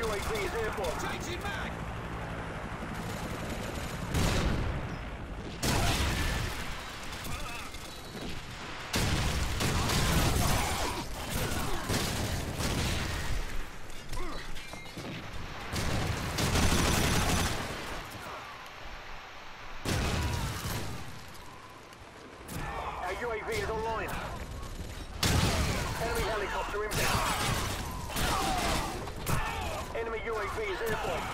UAV is airborne. Changing mag! Our UAV is online. Enemy helicopter inbound. Enemy UAV is airborne.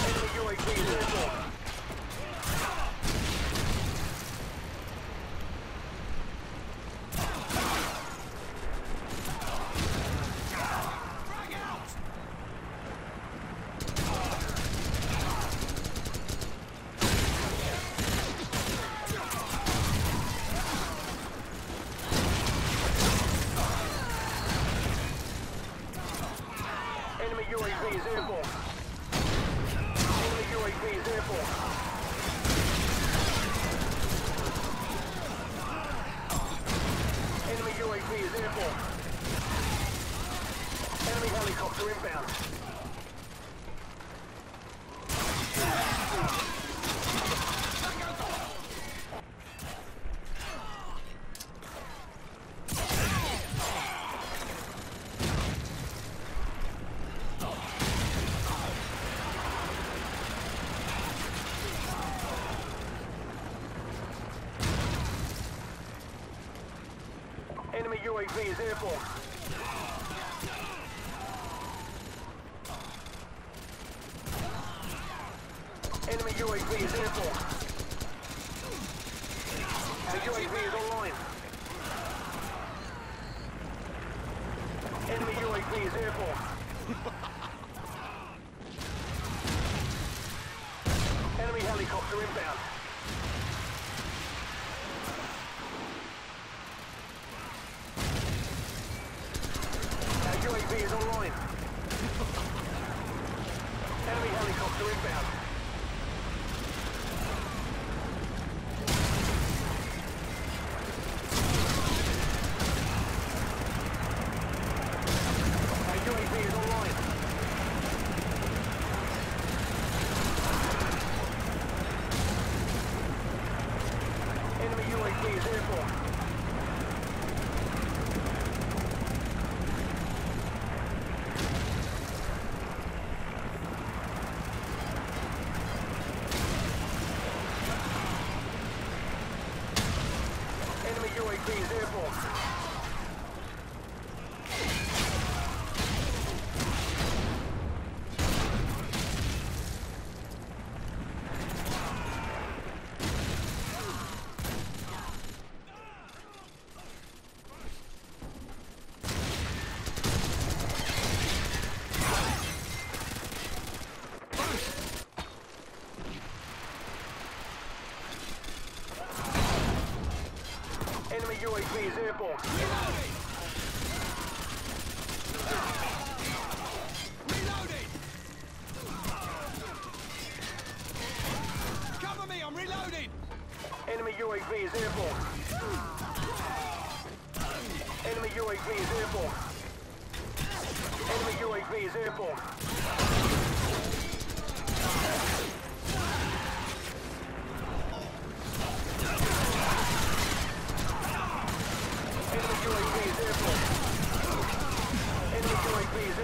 Enemy UAV is airborne. Frag out! Enemy UAV is airborne. Enemy UAV is airborne. Enemy UAV is airborne. Enemy helicopter inbound. Enemy UAV is airborne. Enemy UAV is airborne. Our UAV is online. Enemy UAV is airborne. Enemy helicopter inbound. Our UAV is online. Enemy helicopter inbound. Enemy UAV is airborne. Enemy UAV is airborne. Enemy UAV is airborne. Reloading! Reloading! Cover me, I'm reloading! Enemy UAV is airborne. Enemy UAV is airborne. Enemy UAV is airborne. Enemy UAV is airborne. Enemy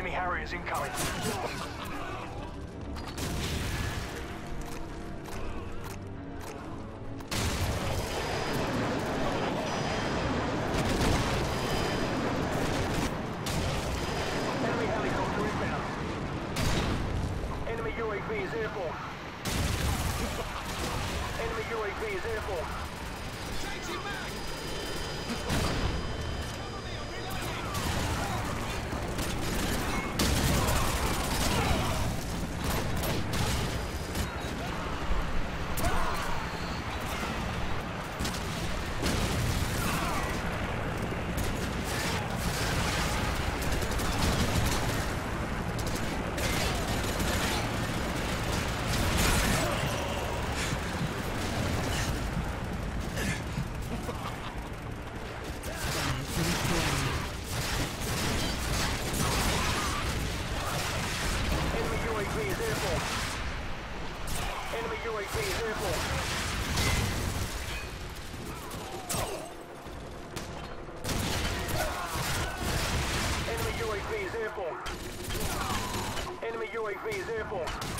Enemy Harriers incoming. Enemy UAV is airborne. Enemy UAV is airborne.